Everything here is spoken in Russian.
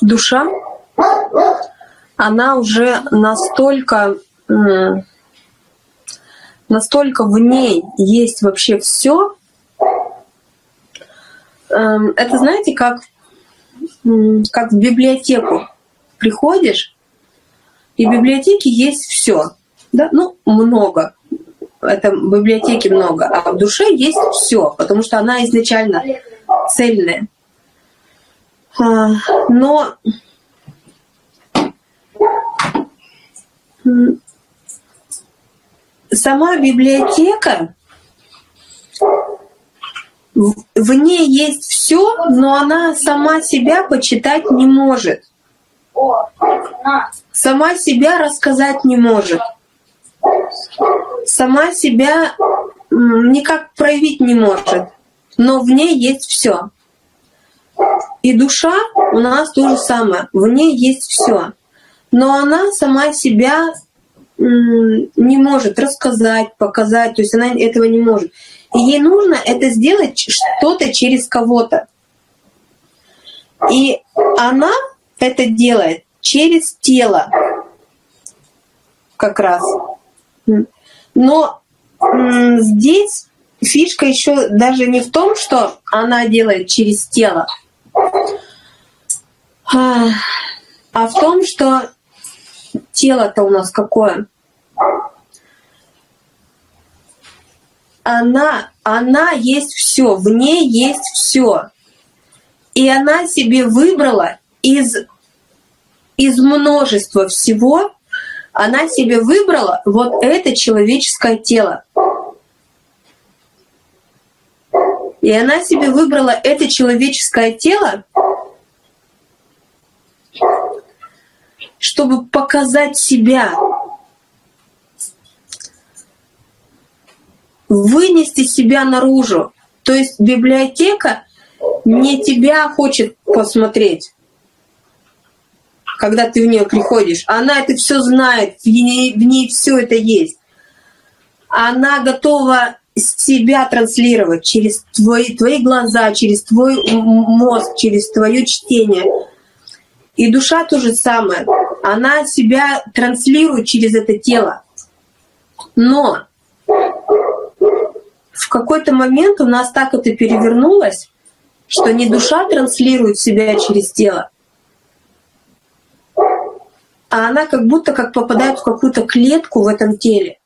душа, она уже настолько, настолько в ней есть вообще все. Эм, это знаете, как, как в библиотеку приходишь, и в библиотеке есть все. Да? Ну, много. Это в библиотеке много. А в душе есть все, потому что она изначально цельная. А, но сама библиотека, в ней есть все, но она сама себя почитать не может. Сама себя рассказать не может. Сама себя никак проявить не может. Но в ней есть все. И душа у нас то же самое. В ней есть все. Но она сама себя не может рассказать, показать, то есть она этого не может. И ей нужно это сделать что-то через кого-то. И она это делает через тело как раз. Но здесь фишка еще даже не в том, что она делает через тело, а в том, что тело-то у нас какое? Она, она есть все, в ней есть все. И она себе выбрала из, из множества всего, она себе выбрала вот это человеческое тело. И она себе выбрала это человеческое тело, чтобы показать себя, вынести себя наружу. То есть библиотека не тебя хочет посмотреть, когда ты в нее приходишь. Она это все знает, в ней, в ней все это есть. Она готова себя транслировать через твои, твои глаза, через твой мозг, через твое чтение. И душа то же самое. Она себя транслирует через это тело. Но в какой-то момент у нас так это перевернулось, что не душа транслирует себя через тело, а она как будто как попадает в какую-то клетку в этом теле.